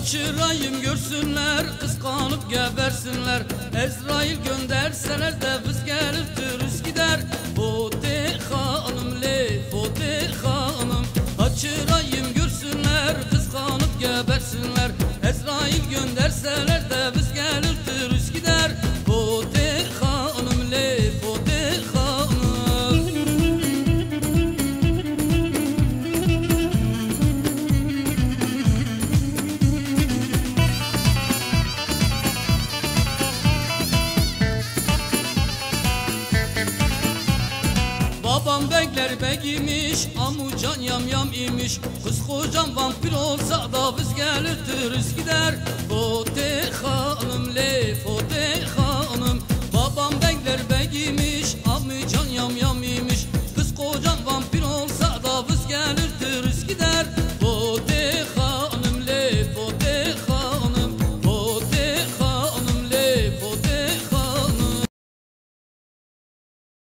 Kaçırayım görsünler kıskanıp gebersinler. Ezrail gönderseler de biz gelir dürüst gider. Fote hanım le fote hanım. Kaçırayım görsünler kıskanıp gebersinler. Ezrail gönderseler de biz gelir dürüst Babam bekler begimiş Amucan yam yam imiş. Kız kocam vampir olsa da biz gelir türüz gider. Fote hanım le fote hanım. Babam bekler begimiş Amucan yam yam imiş. Kız kocam vampir olsa da biz gelir